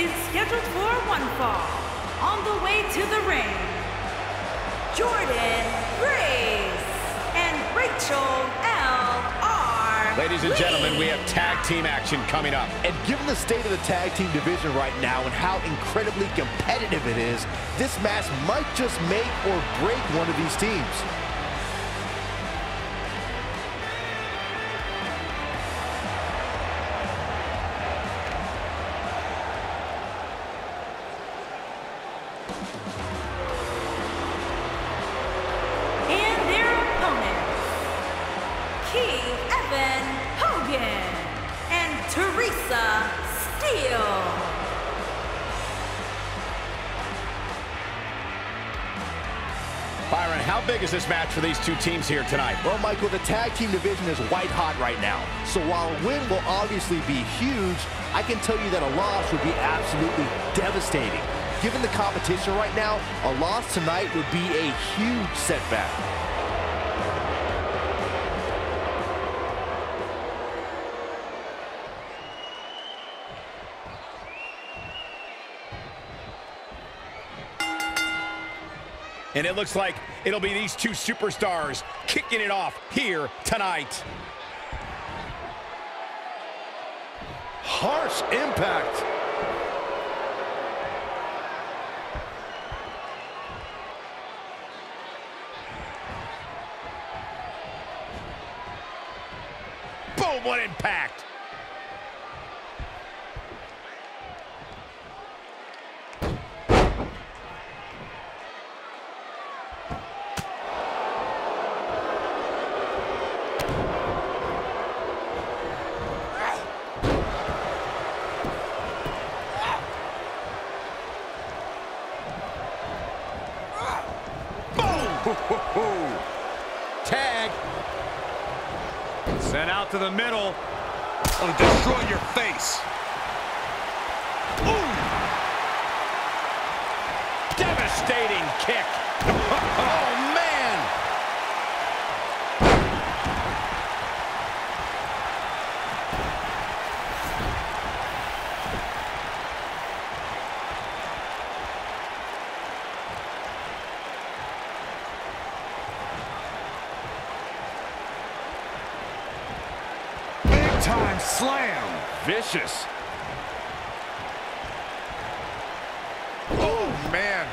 is scheduled for one fall. On the way to the ring, Jordynne Grace and Rachel L. R. Ladies and gentlemen, we have tag team action coming up. And given the state of the tag team division right now and how incredibly competitive it is, this match might just make or break one of these teams. Tasha Steelz. Byron, how big is this match for these two teams here tonight? Well, Michael, the tag team division is white hot right now. So while a win will obviously be huge, I can tell you that a loss would be absolutely devastating. Given the competition right now, a loss tonight would be a huge setback. And it looks like it'll be these two superstars kicking it off here tonight. Harsh impact. To the middle. Oh, destroy your face. Ooh. Devastating kick. oh, man. Time slam. Vicious. Oh, man.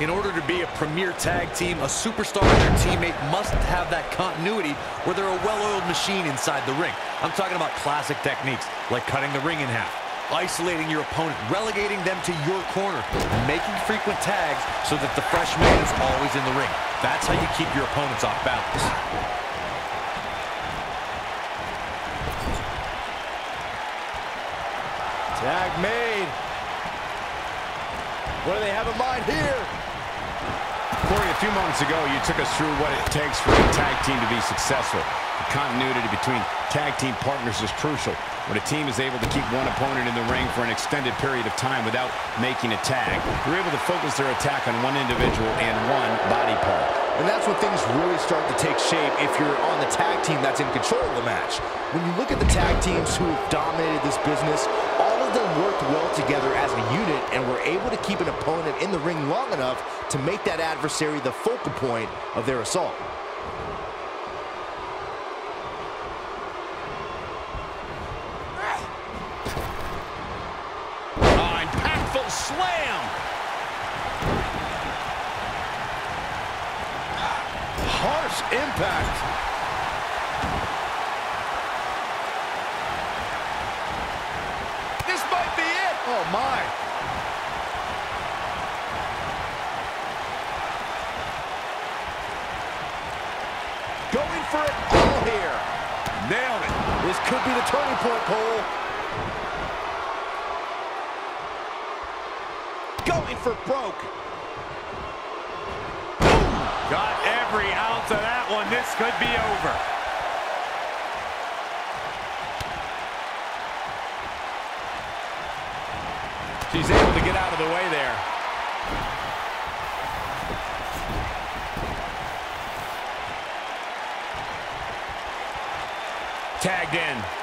In order to be a premier tag team, a superstar and their teammate must have that continuity where they're a well-oiled machine inside the ring. I'm talking about classic techniques like cutting the ring in half, isolating your opponent, relegating them to your corner, and making frequent tags so that the fresh man is always in the ring. That's how you keep your opponents off balance. Tag made. What do they have in mind here? Corey, a few moments ago, you took us through what it takes for a tag team to be successful. Continuity between tag team partners is crucial. When a team is able to keep one opponent in the ring for an extended period of time without making a tag, they're able to focus their attack on one individual and one body part. And that's when things really start to take shape if you're on the tag team that's in control of the match. When you look at the tag teams who have dominated this business, all of them worked well together as a unit and were able to keep an opponent in the ring long enough to make that adversary the focal point of their assault. three-point pole. Going for broke. Got every ounce of that one. This could be over. She's able to get out of the way there. Tagged in.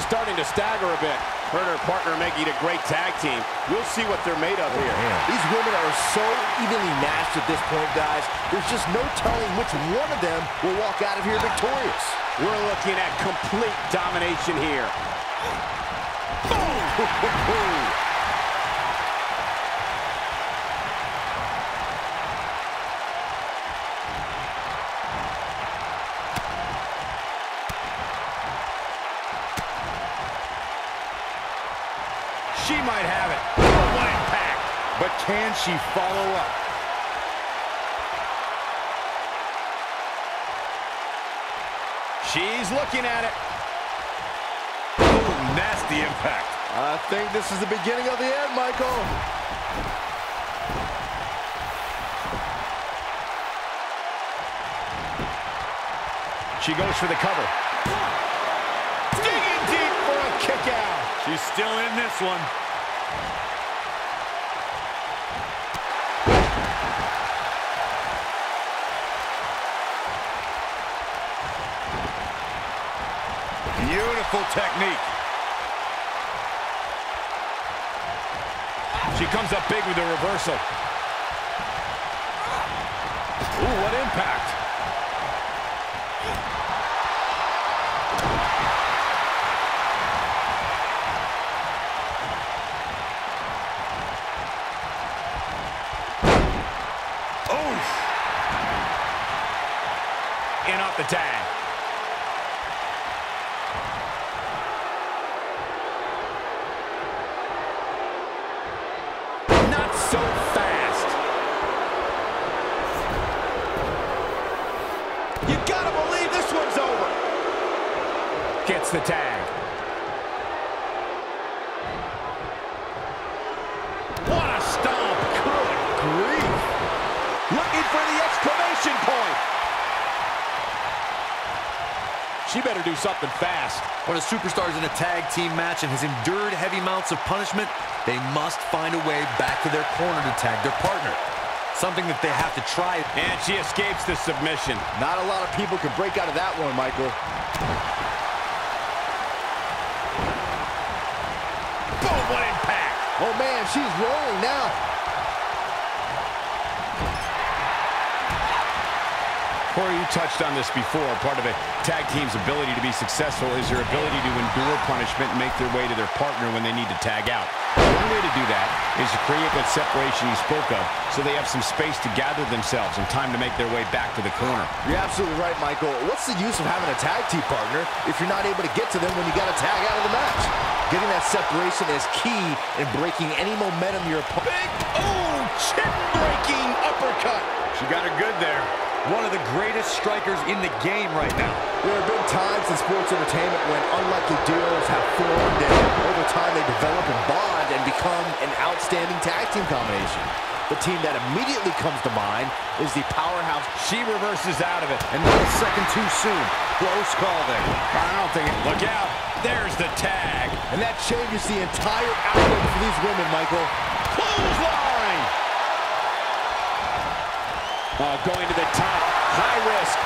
She's starting to stagger a bit. Her and her partner making a great tag team. We'll see what they're made of here. These women are so evenly matched at this point, guys. There's just no telling which one of them will walk out of here victorious. We're looking at complete domination here. She can she follow up? She's looking at it. Ooh, nasty impact. I think this is the beginning of the end, Michael. She goes for the cover. Digging deep for a kick out. She's still in this one. Beautiful technique. She comes up big with the reversal. Ooh, what impact. Gets the tag. What a stomp. Good grief. Looking for the exclamation point. She better do something fast. When a superstar's in a tag team match and has endured heavy amounts of punishment, they must find a way back to their corner to tag their partner. Something that they have to try. And she escapes the submission. Not a lot of people can break out of that one, Michael. Boom, what impact. Oh, man, she's rolling now. Corey, you touched on this before. Part of a tag team's ability to be successful is their ability to endure punishment and make their way to their partner when they need to tag out. One way to do that is to create that separation you spoke of so they have some space to gather themselves and time to make their way back to the corner. You're absolutely right, Michael. What's the use of having a tag team partner if you're not able to get to them when you got to tag out of the match? Getting that separation is key in breaking any momentum your opponent. Big, oh, chin-breaking uppercut. She got her good there. One of the greatest strikers in the game right now. There have been times in sports entertainment when unlikely duos have formed and over time they develop and bond and become an outstanding tag team combination. The team that immediately comes to mind is the powerhouse. She reverses out of it. And not a second too soon. Close call there. I don't think it. Look out. There's the tag. And that changes the entire outlook for these women, Michael. Clothesline. Uh, going to the top. High risk.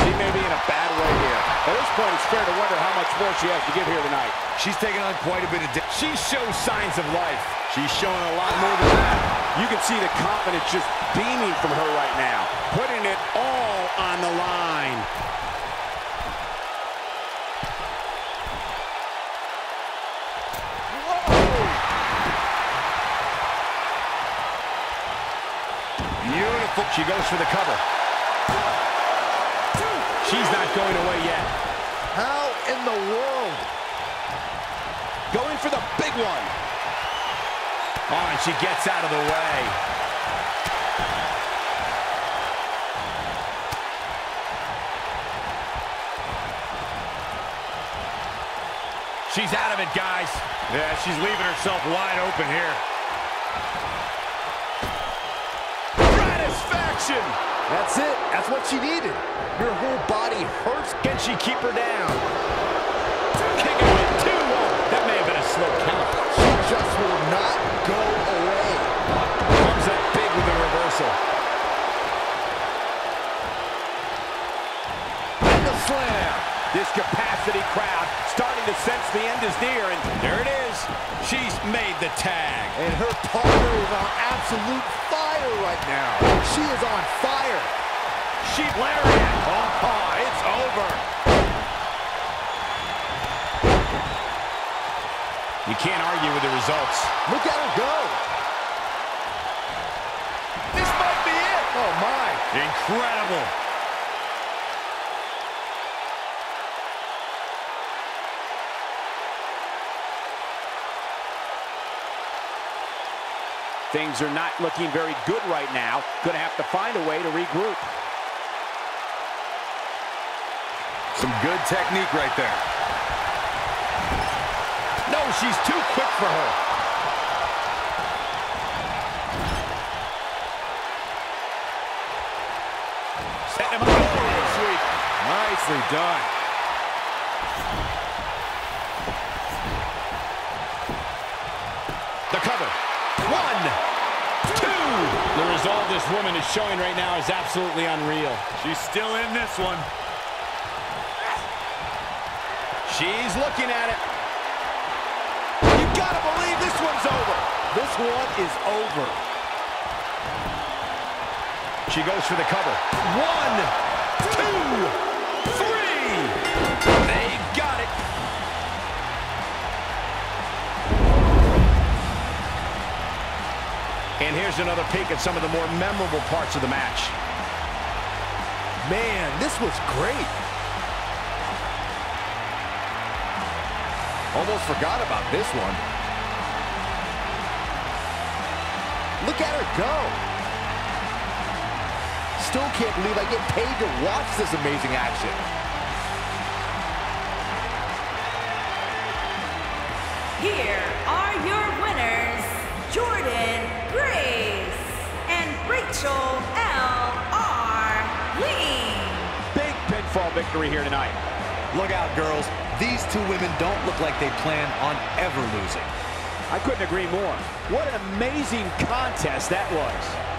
She may be in a bad way here. At this point, it's fair to wonder how much more she has to give here tonight. She's taking on quite a bit of damage. She shows signs of life. She's showing a lot more than that. You can see the confidence just beaming from her right now. Putting it all on the line. She goes for the cover. She's not going away yet. How in the world? Going for the big one. Oh, and she gets out of the way. She's out of it, guys. Yeah, she's leaving herself wide open here. Submission. That's it. That's what she needed. Your whole body hurts. Can she keep her down? Kick out at two. That may have been a slow count. She just will not go away. Comes up big with a reversal. And the slam. This capacity crowd starting to sense the end is near, and There She's made the tag. And her partner is on absolute fire right now. She is on fire. she lariat. Oh, oh, it's over. You can't argue with the results. Look at her go. This might be it. Oh, my. Incredible. Things are not looking very good right now. Going to have to find a way to regroup. Some good technique right there. No, she's too quick for her. Setting him up. Nicely done. Resolve this woman is showing right now is absolutely unreal. She's still in this one. She's looking at it. You gotta believe this one's over. This one is over. She goes for the cover. One, two, three. And here's another peek at some of the more memorable parts of the match. Man, this was great. Almost forgot about this one. Look at her go. Still can't believe I get paid to watch this amazing action. And Rachel L.R. Lee. Big pinfall victory here tonight. Look out, girls. These two women don't look like they plan on ever losing. I couldn't agree more. What an amazing contest that was.